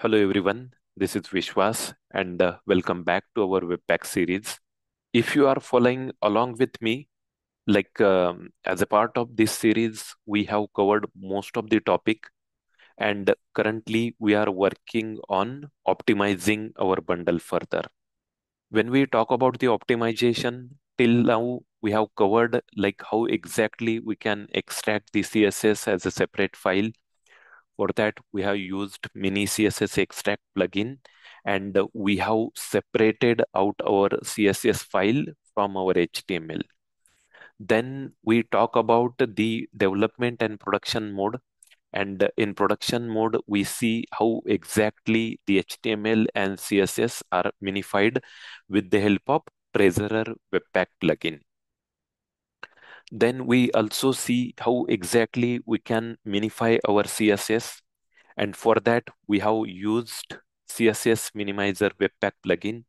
Hello everyone, this is Vishwas and uh, welcome back to our Webpack series. If you are following along with me, like um, as a part of this series, we have covered most of the topic and currently we are working on optimizing our bundle further. When we talk about the optimization, till now we have covered like how exactly we can extract the CSS as a separate file for that, we have used mini CSS extract plugin and we have separated out our CSS file from our HTML. Then we talk about the development and production mode. And in production mode, we see how exactly the HTML and CSS are minified with the help of Terser Webpack plugin. Then we also see how exactly we can minify our CSS. And for that, we have used CSS Minimizer Webpack plugin.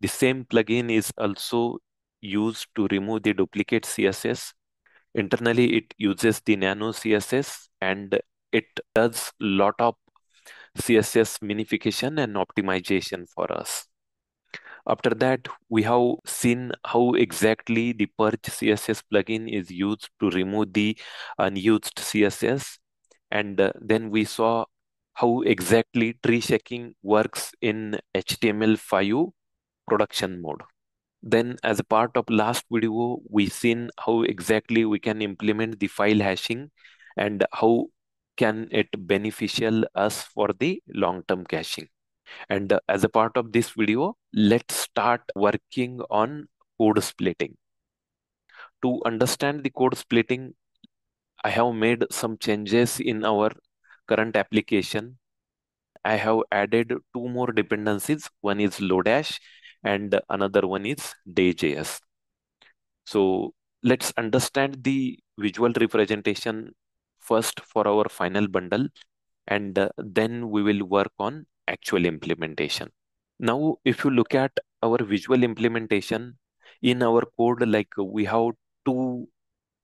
The same plugin is also used to remove the duplicate CSS. Internally, it uses the nano CSS and it does lot of CSS minification and optimization for us. After that, we have seen how exactly the Purge CSS plugin is used to remove the unused CSS. And uh, then we saw how exactly tree shaking works in HTML5 production mode. Then as a part of last video, we seen how exactly we can implement the file hashing and how can it beneficial us for the long-term caching. And uh, as a part of this video, let's start working on code splitting. To understand the code splitting, I have made some changes in our current application. I have added two more dependencies. One is Lodash and another one is Day.js. So let's understand the visual representation first for our final bundle and then we will work on actual implementation. Now, if you look at our visual implementation in our code, like we have two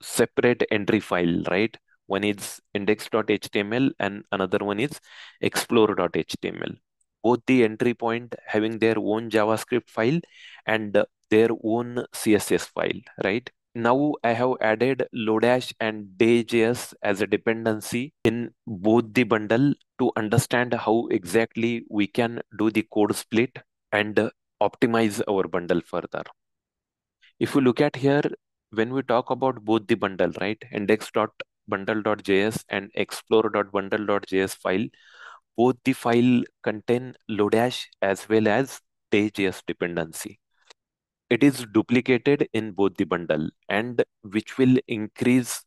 separate entry file, right? One is index.html and another one is explore.html. Both the entry point having their own JavaScript file and their own CSS file, right? Now I have added Lodash and Day.js as a dependency in both the bundle to understand how exactly we can do the code split and optimize our bundle further. If you look at here, when we talk about both the bundle, right, index.bundle.js and explore.bundle.js file, both the file contain Lodash as well as Day.js dependency it is duplicated in both the bundle and which will increase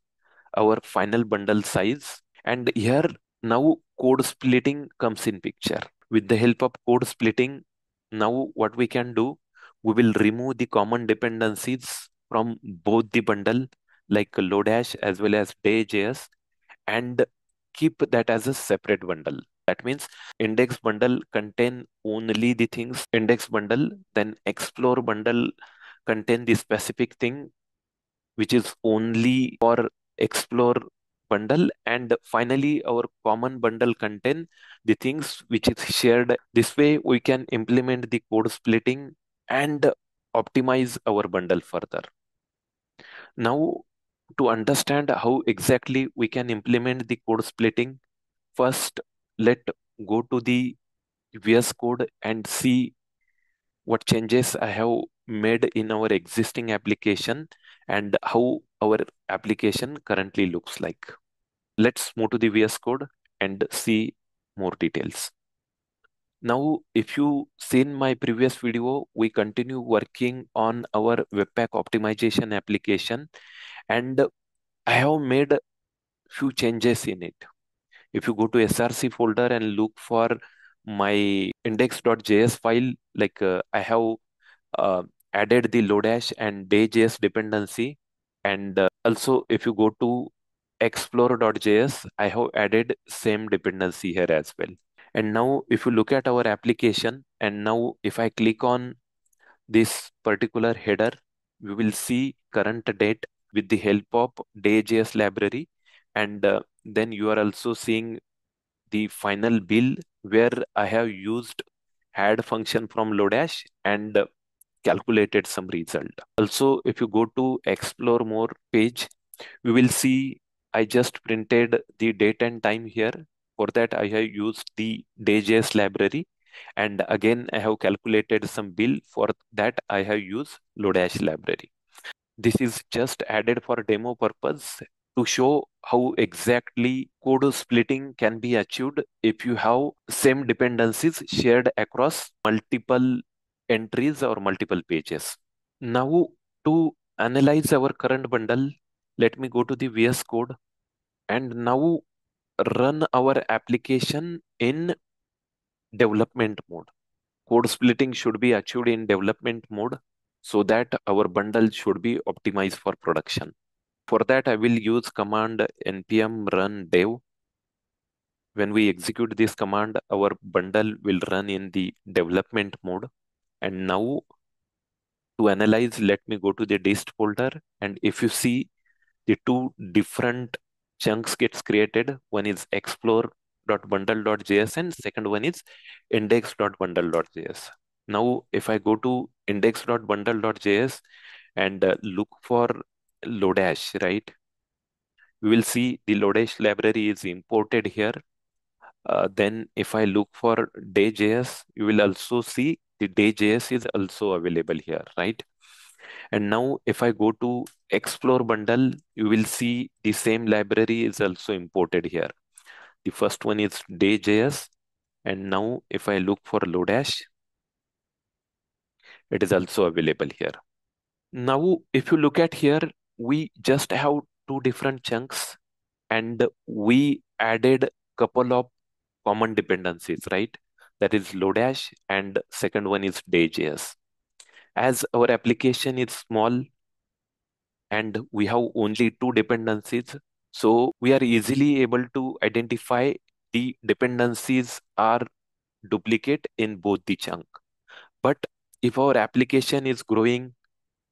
our final bundle size. And here now code splitting comes in picture. With the help of code splitting, now what we can do, we will remove the common dependencies from both the bundle like Lodash as well as Day.js and keep that as a separate bundle. That means index bundle contain only the things index bundle, then explore bundle contain the specific thing which is only for explore bundle. And finally our common bundle contain the things which is shared. This way we can implement the code splitting and optimize our bundle further. Now to understand how exactly we can implement the code splitting first let go to the VS Code and see what changes I have made in our existing application and how our application currently looks like. Let's move to the VS Code and see more details. Now, if you seen my previous video, we continue working on our Webpack optimization application and I have made few changes in it if you go to src folder and look for my index.js file like uh, i have uh, added the lodash and day.js dependency. And uh, also if you go to explore.js i have added same dependency here as well. And now if you look at our application and now if i click on this particular header we will see current date with the help of day.js library. And uh, then you are also seeing the final bill where I have used add function from Lodash and calculated some result. Also, if you go to explore more page, we will see I just printed the date and time here. For that, I have used the day.js library. And again, I have calculated some bill. For that, I have used Lodash library. This is just added for demo purpose to show how exactly code splitting can be achieved if you have same dependencies shared across multiple entries or multiple pages. Now to analyze our current bundle, let me go to the VS Code and now run our application in development mode. Code splitting should be achieved in development mode so that our bundle should be optimized for production. For that, I will use command npm run dev. When we execute this command, our bundle will run in the development mode. And now to analyze, let me go to the dist folder. And if you see the two different chunks gets created, one is explore.bundle.js and second one is index.bundle.js. Now, if I go to index.bundle.js and uh, look for Lodash, right? We will see the Lodash library is imported here. Uh, then if I look for day.js, you will also see the day.js is also available here, right? And now if I go to explore bundle, you will see the same library is also imported here. The first one is day.js. And now if I look for Lodash, it is also available here. Now, if you look at here, we just have two different chunks and we added couple of common dependencies, right? That is Lodash and second one is day.js. As our application is small and we have only two dependencies, so we are easily able to identify the dependencies are duplicate in both the chunk. But if our application is growing,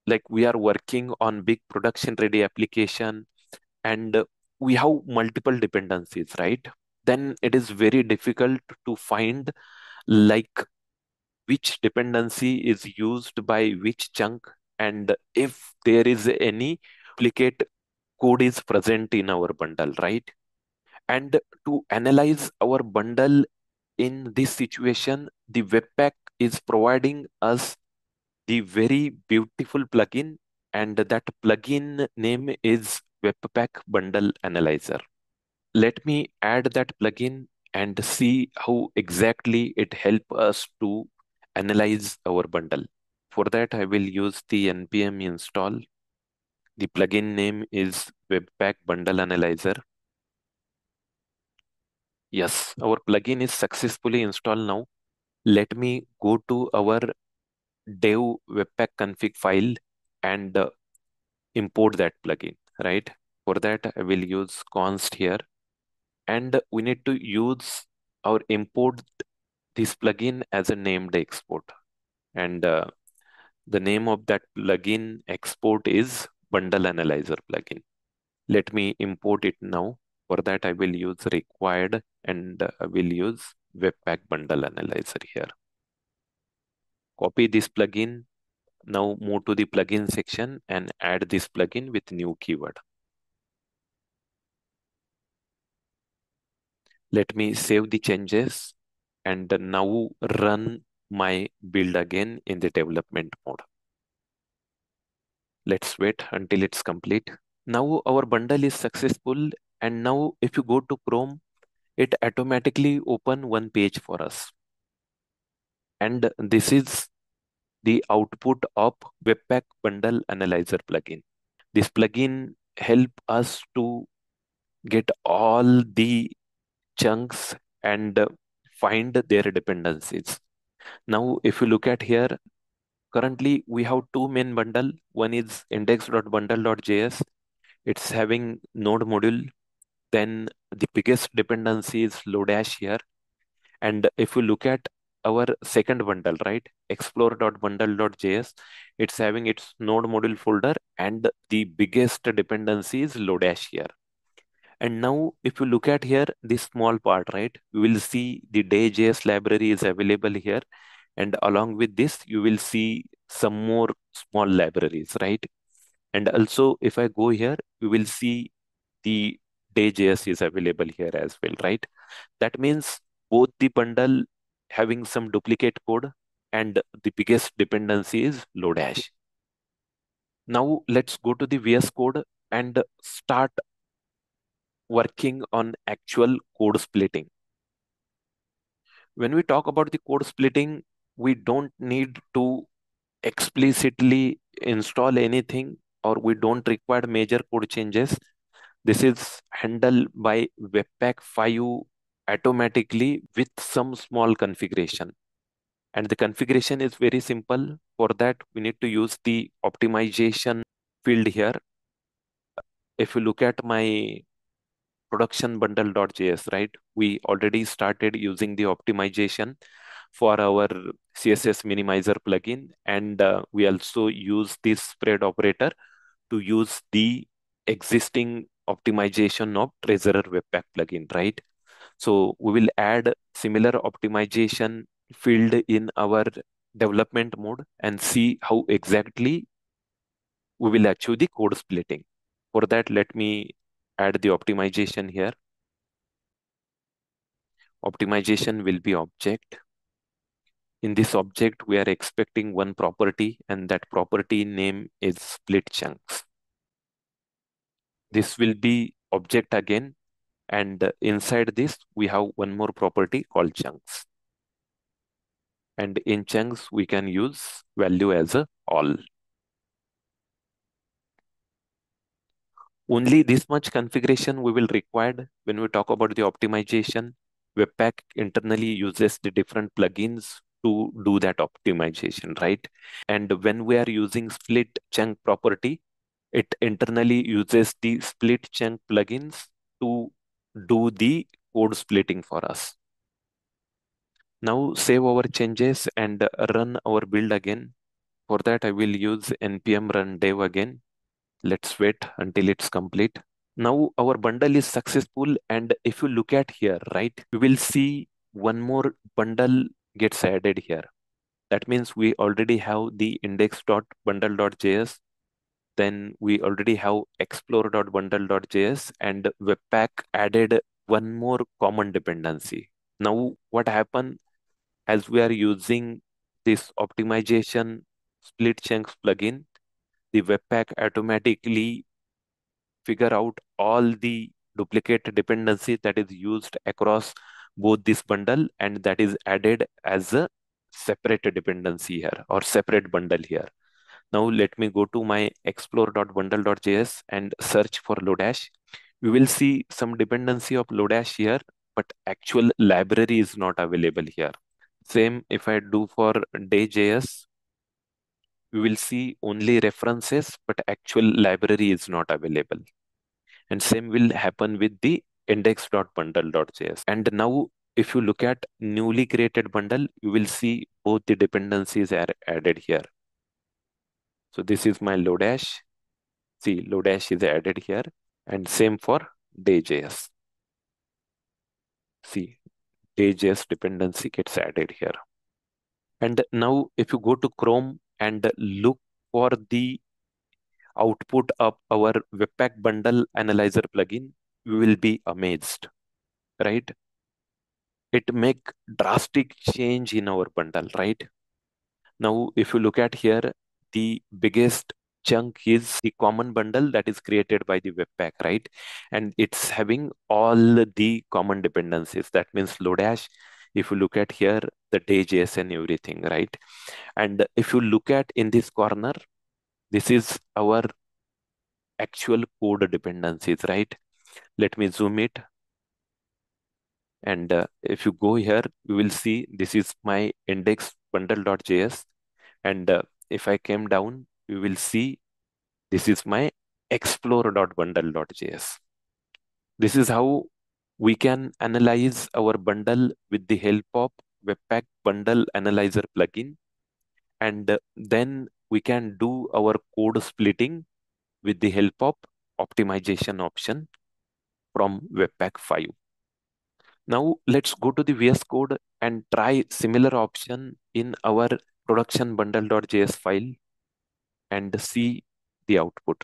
like we are working on big production ready application and we have multiple dependencies, right? Then it is very difficult to find like which dependency is used by which chunk and if there is any duplicate code is present in our bundle, right? And to analyze our bundle in this situation, the Webpack is providing us the very beautiful plugin and that plugin name is Webpack Bundle Analyzer. Let me add that plugin and see how exactly it helps us to analyze our bundle. For that, I will use the npm install. The plugin name is Webpack Bundle Analyzer. Yes, our plugin is successfully installed now. Let me go to our dev webpack config file and uh, import that plugin, right? For that, I will use const here. And we need to use or import this plugin as a named export. And uh, the name of that plugin export is Bundle Analyzer plugin. Let me import it now. For that, I will use required and uh, I will use Webpack Bundle Analyzer here. Copy this plugin. Now move to the plugin section and add this plugin with new keyword. Let me save the changes and now run my build again in the development mode. Let's wait until it's complete. Now our bundle is successful and now if you go to Chrome, it automatically open one page for us. And this is the output of Webpack Bundle Analyzer plugin. This plugin help us to get all the chunks and find their dependencies. Now, if you look at here, currently we have two main bundle. One is index.bundle.js. It's having node module. Then the biggest dependency is Lodash here. And if you look at our second bundle, right? Explore.bundle.js, it's having its node module folder and the biggest dependency is Lodash here. And now if you look at here, this small part, right, you will see the day.js library is available here. And along with this, you will see some more small libraries, right? And also, if I go here, you will see the day.js is available here as well, right? That means both the bundle having some duplicate code and the biggest dependency is Lodash. Now let's go to the VS Code and start working on actual code splitting. When we talk about the code splitting, we don't need to explicitly install anything or we don't require major code changes. This is handled by Webpack 5 automatically with some small configuration. And the configuration is very simple. For that, we need to use the optimization field here. If you look at my production bundle.js, right? We already started using the optimization for our CSS minimizer plugin. And uh, we also use this spread operator to use the existing optimization of Terser Webpack plugin, right? So we will add similar optimization field in our development mode and see how exactly we will achieve the code splitting. For that, let me add the optimization here. Optimization will be object. In this object, we are expecting one property and that property name is split chunks. This will be object again and inside this we have one more property called chunks. And in chunks we can use value as a all. Only this much configuration we will require when we talk about the optimization. Webpack internally uses the different plugins to do that optimization, right? And when we are using split chunk property, it internally uses the split chunk plugins to do the code splitting for us. Now save our changes and run our build again. For that, I will use npm run dev again. Let's wait until it's complete. Now our bundle is successful. And if you look at here, right, we will see one more bundle gets added here. That means we already have the index.bundle.js. Then we already have explore.bundle.js and Webpack added one more common dependency. Now what happened as we are using this optimization split chunks plugin, the Webpack automatically figure out all the duplicate dependency that is used across both this bundle and that is added as a separate dependency here or separate bundle here. Now let me go to my explore.bundle.js and search for Lodash. We will see some dependency of Lodash here, but actual library is not available here. Same if I do for day.js, we will see only references, but actual library is not available. And same will happen with the index.bundle.js. And now if you look at newly created bundle, you will see both the dependencies are added here. So this is my Lodash. See, Lodash is added here and same for day.js. See, day.js dependency gets added here. And now if you go to Chrome and look for the output of our Webpack bundle analyzer plugin, you will be amazed, right? It make drastic change in our bundle, right? Now, if you look at here, the biggest chunk is the common bundle that is created by the Webpack, right? And it's having all the common dependencies. That means Lodash. If you look at here, the day.js and everything, right? And if you look at in this corner, this is our actual code dependencies, right? Let me zoom it. And uh, if you go here, you will see this is my index bundle.js. And uh, if I came down, you will see this is my explore.bundle.js. This is how we can analyze our bundle with the help of Webpack Bundle Analyzer plugin. And then we can do our code splitting with the help of optimization option from Webpack 5. Now let's go to the VS Code and try similar option in our production bundle.js file and see the output.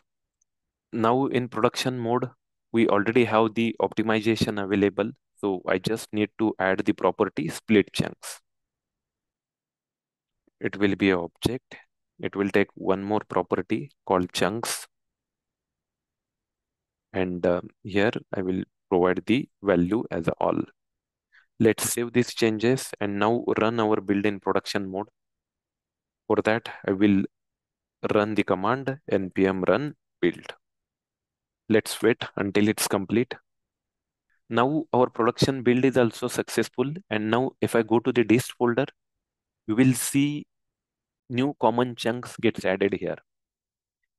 Now in production mode, we already have the optimization available. So I just need to add the property split chunks. It will be an object. It will take one more property called chunks. And uh, here I will provide the value as all. Let's save these changes and now run our build in production mode. For that, I will run the command npm run build. Let's wait until it's complete. Now our production build is also successful. And now if I go to the dist folder, you will see new common chunks gets added here.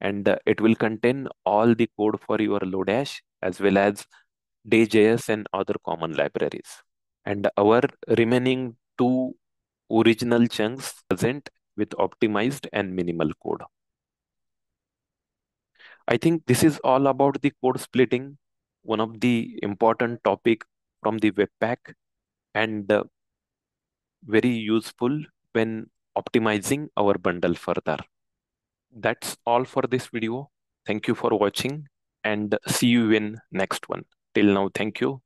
And uh, it will contain all the code for your Lodash as well as Day.js and other common libraries. And our remaining two original chunks present with optimized and minimal code. I think this is all about the code splitting, one of the important topic from the Webpack and uh, very useful when optimizing our bundle further. That's all for this video. Thank you for watching and see you in next one. Till now, thank you.